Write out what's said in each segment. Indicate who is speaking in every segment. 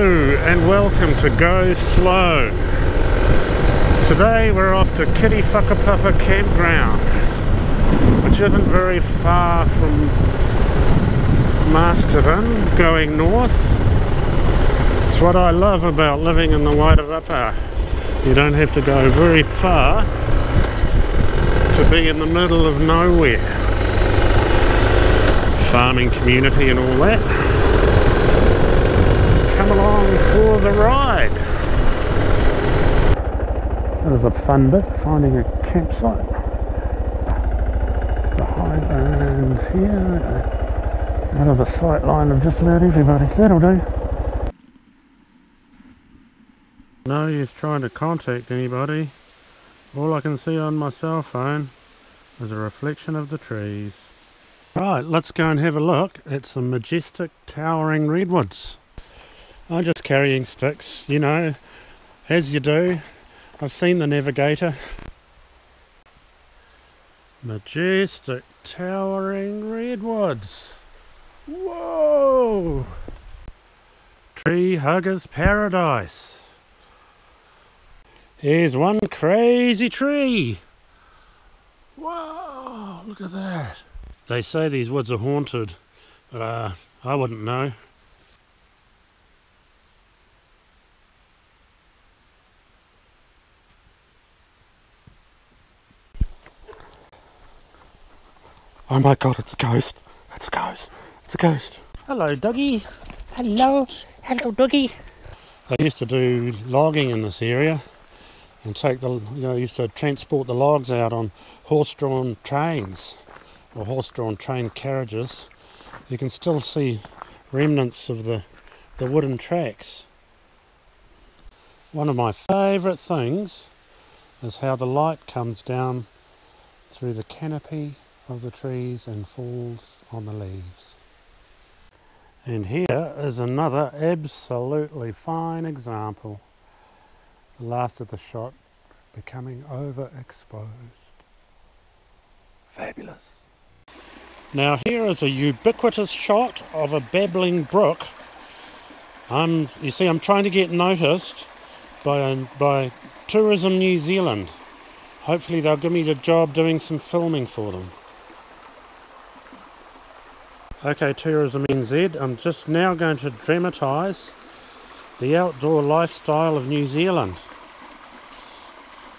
Speaker 1: Hello! And welcome to Go Slow. Today we're off to Kiriwhakapapa Campground, which isn't very far from Masterton, going north. It's what I love about living in the Wairarapa. You don't have to go very far to be in the middle of nowhere. Farming community and all that. Come along for the ride. That was a fun bit, finding a campsite. The high band here. Out of the sight line of just about everybody. That'll do. No use trying to contact anybody. All I can see on my cell phone is a reflection of the trees. Right, let's go and have a look at some majestic towering redwoods. I'm just carrying sticks, you know, as you do. I've seen the navigator. Majestic towering redwoods. Whoa! Tree hugger's paradise. Here's one crazy tree. Whoa, look at that. They say these woods are haunted, but uh, I wouldn't know. Oh my god, it's a ghost. It's a ghost. It's a ghost. Hello, doggy.
Speaker 2: Hello, hello, doggy.
Speaker 1: I used to do logging in this area and take the, you know, used to transport the logs out on horse-drawn trains or horse-drawn train carriages. You can still see remnants of the, the wooden tracks. One of my favourite things is how the light comes down through the canopy of the trees and falls on the leaves. And here is another absolutely fine example. The last of the shot becoming overexposed. Fabulous. Now here is a ubiquitous shot of a babbling brook. I'm, you see, I'm trying to get noticed by, um, by Tourism New Zealand. Hopefully they'll give me the job doing some filming for them. Okay, Tourism NZ, I'm just now going to dramatise the outdoor lifestyle of New Zealand.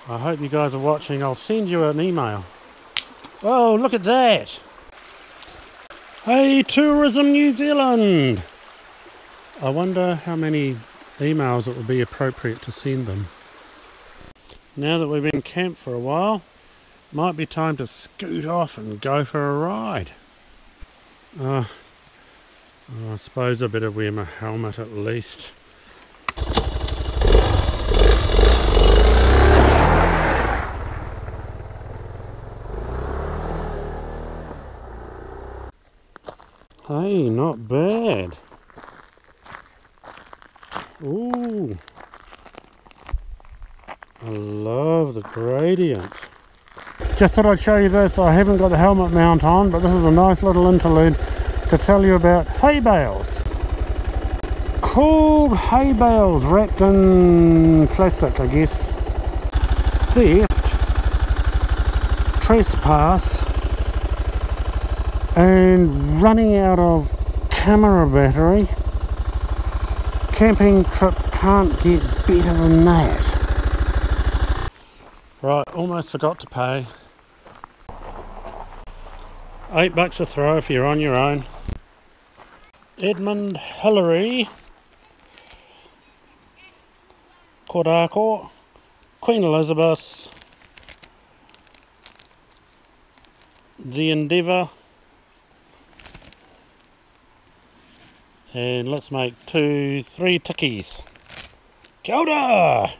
Speaker 1: I hope you guys are watching. I'll send you an email. Oh, look at that! Hey, Tourism New Zealand! I wonder how many emails it would be appropriate to send them. Now that we've been camped for a while, might be time to scoot off and go for a ride. Uh, I suppose I better wear my helmet at least. Hey, not bad. Ooh. I love the gradient. Just thought I'd show you this. I haven't got the helmet mount on, but this is a nice little interlude to tell you about hay bales. Cool hay bales wrapped in plastic, I guess. Theft, trespass, and running out of camera battery. Camping trip can't get better than that. Right, almost forgot to pay. Eight bucks a throw if you're on your own. Edmund Hillary. kōtuku. Queen Elizabeth. The Endeavour. And let's make two, three tickies. Kia ora!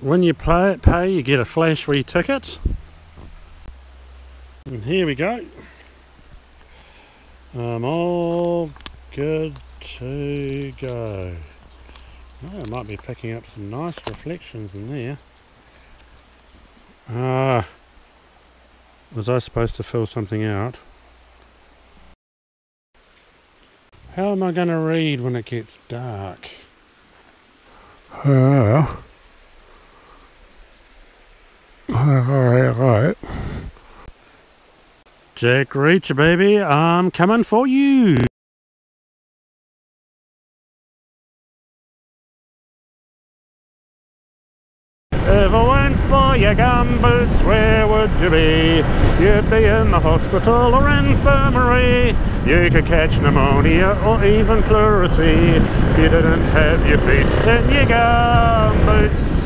Speaker 1: When you play, pay, you get a flash free ticket. And here we go. I'm all good to go. Oh, I might be picking up some nice reflections in there. Ah, was I supposed to fill something out? How am I going to read when it gets dark?
Speaker 3: Uh,
Speaker 1: Jack Reacher, baby, I'm coming for you. If it weren't for your gumboots, where would you be? You'd be in the hospital or infirmary. You could catch pneumonia or even pleurisy if you didn't have your feet in your gumboots.